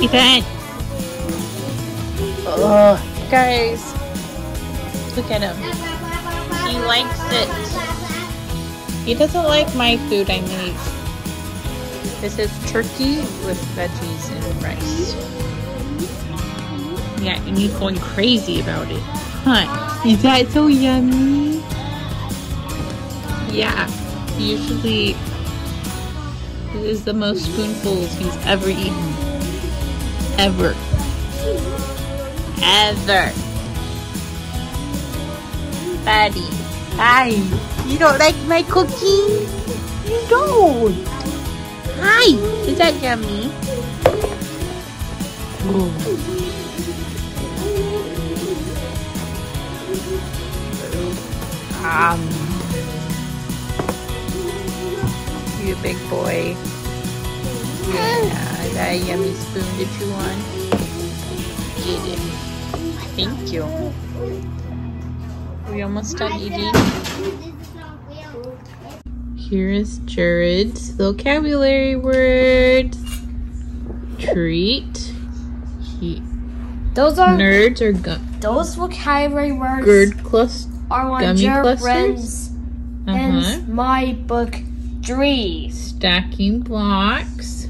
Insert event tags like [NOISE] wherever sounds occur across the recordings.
Ethan! Ugh. Guys, look at him. He likes it. He doesn't like my food I made. This is turkey with veggies and rice. Yeah, and he's going crazy about it. Huh? Is that so yummy? Yeah. Usually, this is the most spoonfuls he's ever eaten. Ever. Ever. Buddy. Hi. You don't like my cookie? You don't. Hi. Is that yummy? Um. You big boy. Yeah, that yummy spoon to you want. Get it. Thank you. We almost done eating. Here is Jared's vocabulary words. Treat. He, Those are nerds or gu- those vocabulary words gird cluster. are on gummy Jared clusters? Friends Uh huh. my book Drees. Stacking blocks.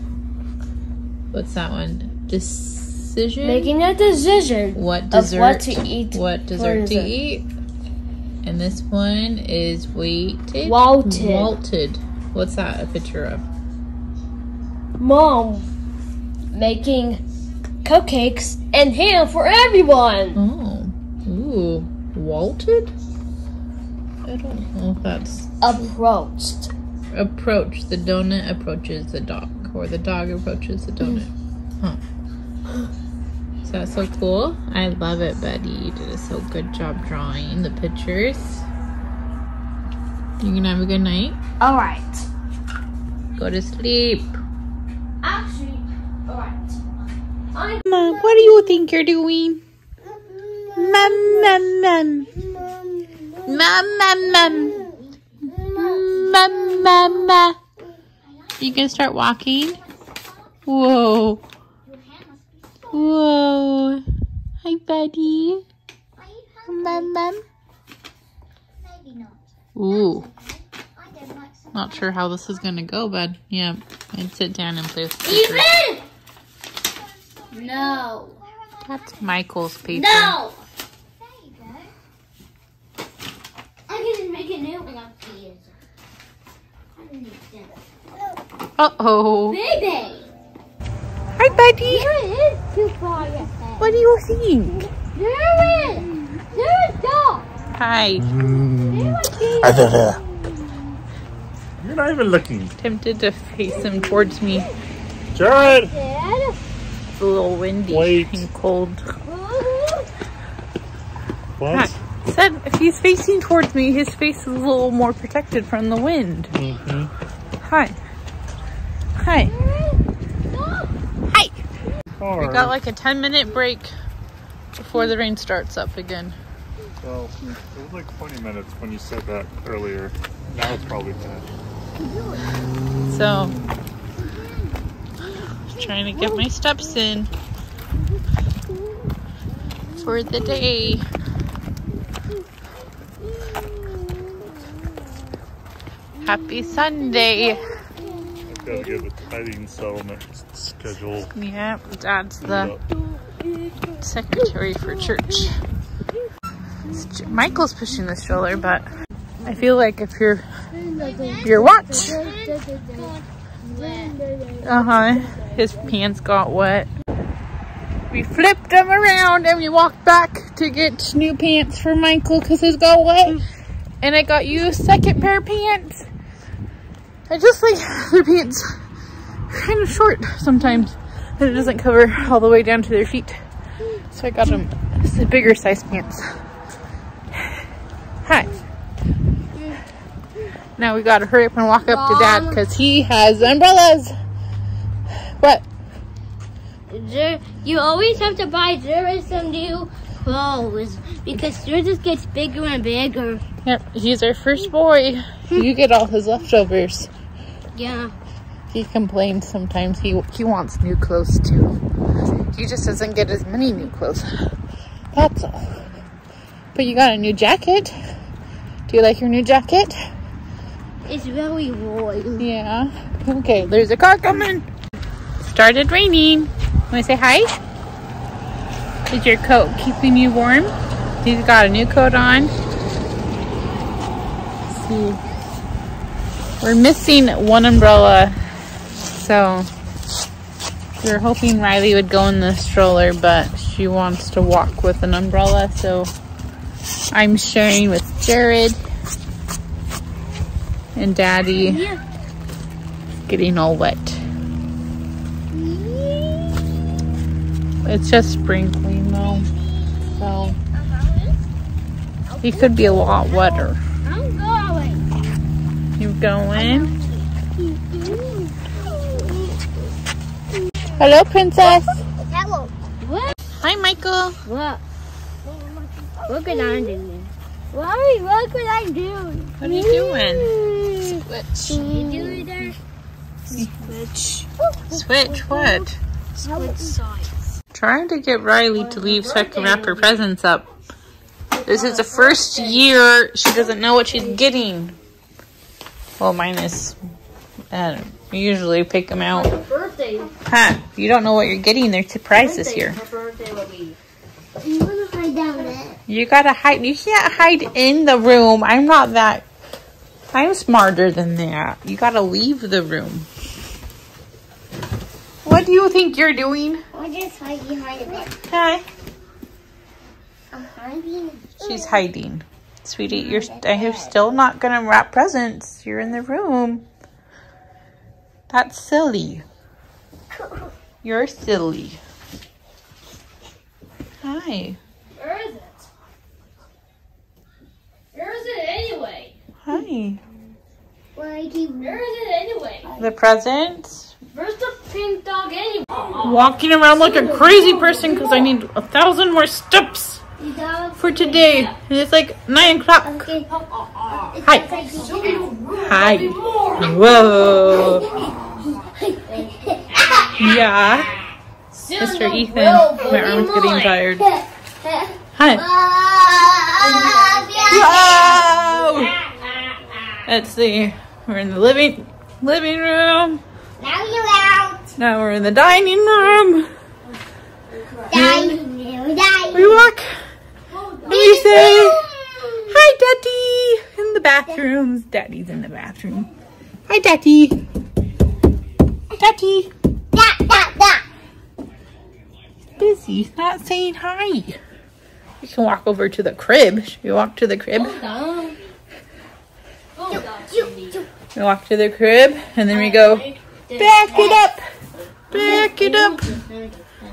What's that one? Decision. Making a decision what dessert? what to eat. what dessert to eat. And this one is weighted. Walted. Walted. What's that a picture of? Mom making cupcakes and ham for everyone. Oh. Ooh. Walted? I don't know if that's Approached. approach. The donut approaches the dog. Or the dog approaches the donut. Mm. Huh. Is that so cool? I love it, buddy. You did a so good job drawing the pictures. You gonna have a good night? All right. Go to sleep. Actually, all right. I Mom, what do you think you're doing? Mum, mum, mum. Mum, mum, mum. Mum, mum, mum. You gonna start walking? Whoa. Whoa. Hi, buddy. Mum, mum. Maybe not. Ooh. Don't like some. Not sure how this is gonna go, bud. Yeah. And sit down and play with the paper. even. No. That's Michael's paper. No. There you go. I can just make a new one. Please. I don't need that. Uh-oh. Baby. Hi, buddy. There is too far yet. What do you think? There is. There is dog. Hi. There is You're not even looking. Tempted to face him towards me. Jared! It's a little windy Wait. and cold. What? Hi. Said if he's facing towards me, his face is a little more protected from the wind. Mm-hmm. Hi. Hi. Hi. We got like a 10 minute break before the rain starts up again. Well, it was like 20 minutes when you said that earlier. Now it's probably 10. So, trying to get my steps in for the day. Happy Sunday. I've got to get the tithing settlement schedule. Yeah, Dad's the secretary for church. Michael's pushing the stroller, but I feel like if you're your watch, uh huh, his pants got wet. We flipped them around and we walked back to get new pants for Michael because his got wet, and I got you a second pair of pants. I just like [LAUGHS] their pants kind of short sometimes, and it doesn't cover all the way down to their feet. So I got them the bigger size pants. Hi. Now we gotta hurry up and walk up to dad because he has umbrellas. What? You always have to buy Zara some new clothes because yours just gets bigger and bigger. Yep, he's our first boy. You get all his leftovers. Yeah. He complains sometimes. He he wants new clothes too. He just doesn't get as many new clothes. That's all. But you got a new jacket. Do you like your new jacket? It's very warm. Yeah. Okay, there's a car coming. Started raining. Want to say hi? Is your coat keeping you warm? He's got a new coat on. Let's see. We're missing one umbrella. So we were hoping Riley would go in the stroller, but she wants to walk with an umbrella. So I'm sharing with Jared and Daddy Yeah. getting all wet. It's just sprinkling though, so uh-huh. he could be a lot wetter. I'm going. You going? Hello, princess. Hello. What? Hi, Michael. What? What could I do? Why? What could I do? What are you doing? Switch. You do it there? Switch. Switch. What? Switch sides. Trying to get Riley to leave so I can wrap her presents up. This is the first year she doesn't know what she's getting. Well, mine is. Uh, we usually pick them out. Birthday. Huh? You don't know what you're getting. They're surprise this year. Her birthday will be. I'm gonna hide down there. You gotta hide. You can't hide in the room. I'm not that. I'm smarter than that. You gotta leave the room. What do you think you're doing? I'm just hiding behind a bit. Hi. I'm hiding. She's hiding. Sweetie, you're, you're still not gonna wrap presents. You're in the room. That's silly. You're silly. Hi. Where is it? Where is it anyway? Hi. Where I keep Where is it anyway? The presents? Where's the pink dog anyway? Walking around like a crazy person because I need a thousand more steps the dog. For today. And it's like nine o'clock. Okay. Hi. Hi. Whoa. Yeah. Mr. Ethan, my arm's getting tired. Hi. Whoa. Let's see. We're in the living living room. Now you're out. Now we're in the dining room. Die. You die. We walk. We say, Hi, Daddy. In the bathrooms. Daddy's in the bathroom. Hi, Daddy. Daddy. Da, da, da. Busy. He's not saying hi. We can walk over to the crib. Should we walk to the crib? Oh. You, you. We walk to the crib and then we go, back it up. Back it up.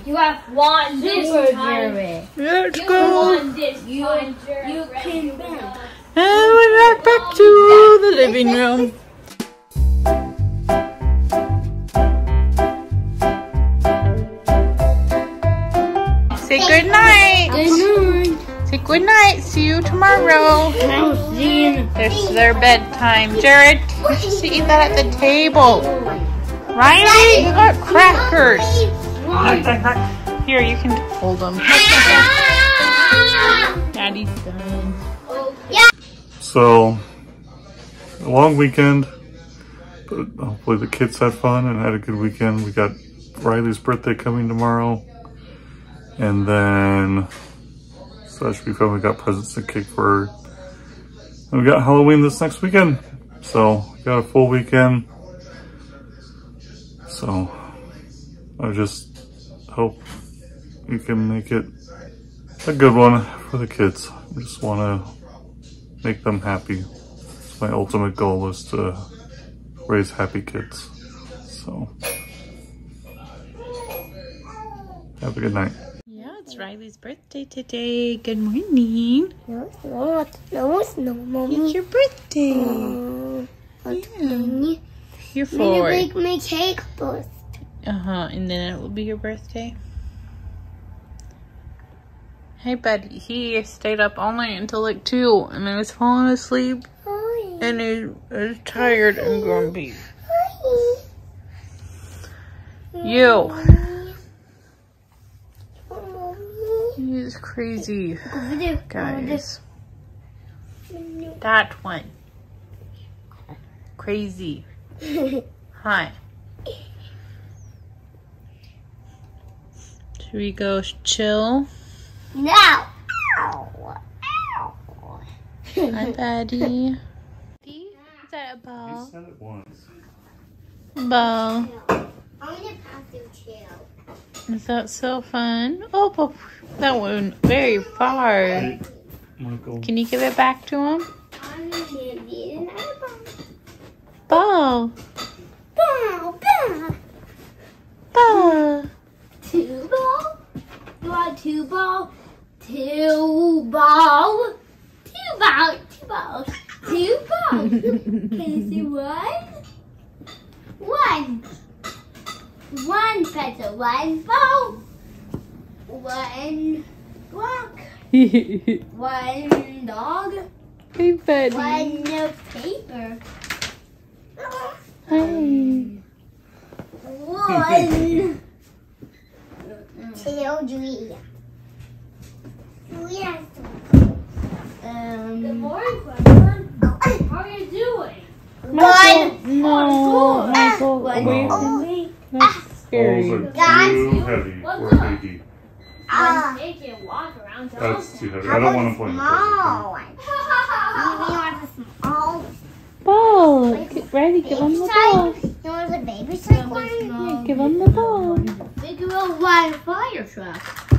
You have one this time. Let's You go. won this you, You came back. And we're back, back to the living room. Say good night. Say good night. See you tomorrow. There's their bedtime. Jared, you should eat that at the table. Riley, you got crackers. Here, you can hold them. Daddy's done. So, a long weekend, but hopefully the kids had fun and had a good weekend. We got Riley's birthday coming tomorrow. And then, so that should be fun. We got presents and cake for her. And we got Halloween this next weekend. So, we got a full weekend. So, I just hope you can make it a good one for the kids. I just want to make them happy. My ultimate goal is to raise happy kids. So, have a good night. Yeah, it's It's Riley's birthday today. Good morning. No, it's not. No, it's not, It's your birthday. Oh, Yeah. You're Maybe four. make me cake first. Uh huh. And then it will be your birthday. Hey, buddy. He stayed up all night until like two, and then was falling asleep, Hi. and he was tired and grumpy. Hi. You. He's crazy, guys. That one. Crazy. [LAUGHS] Hi. Should we go chill? No. Ow. Ow. Hi, [LAUGHS] buddy. Is that a He ball? said it once. Ball. I'm gonna pass you chill. Is that so fun? Oh, but that went very far. Hey, Michael. Can you give it back to him? I'm gonna give you another Ball. ball. Bow, bow. Ball. Two ball? Want two ball? Two ball? Two ball? Two balls? Two balls? Can you see one? One. One pencil, one ball. One rock. [LAUGHS] One dog. buddy. One paper. Hi. One. Chill, Julia. Julia. Um, Good morning, Cleveland. How are you doing? Michael, no, Michael, One. away from me. That's Balls scary. are too heavy for a baby. Ah. They can walk around. That's too heavy. I don't want to play with small one? [LAUGHS] You want a small Ball. Ready? Give him the ball. You want a baby size one? Give him the ball. Big old one fire truck.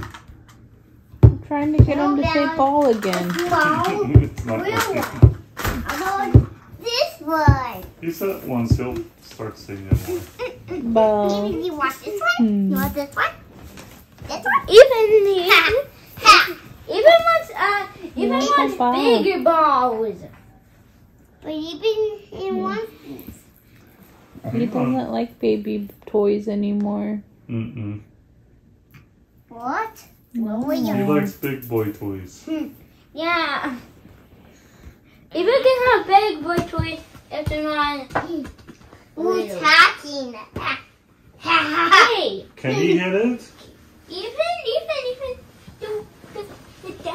I'm trying to get him to say ball again. Small. it's [LAUGHS] not Real working. How about this one? He said it once. He'll start saying it more. Ball. You, you want this one? Hmm. You want this one? This one? Even the [LAUGHS] Ha. Ha. even what's uh even Like a what's ball. bigger balls. But even in one. He doesn't like baby toys anymore. Mm-mm. What? No. What He you- likes big boy toys. Hmm. Yeah. If you can have big boy toys if they're not. Who's hmm. Real. talking? Ha. Ha. ha. Hey, [LAUGHS] Can he hit it? even even even. do- do- do.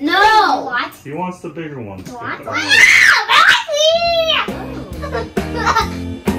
No. What? He wants the bigger ones. What? But, ah, oh. [LAUGHS] Wow,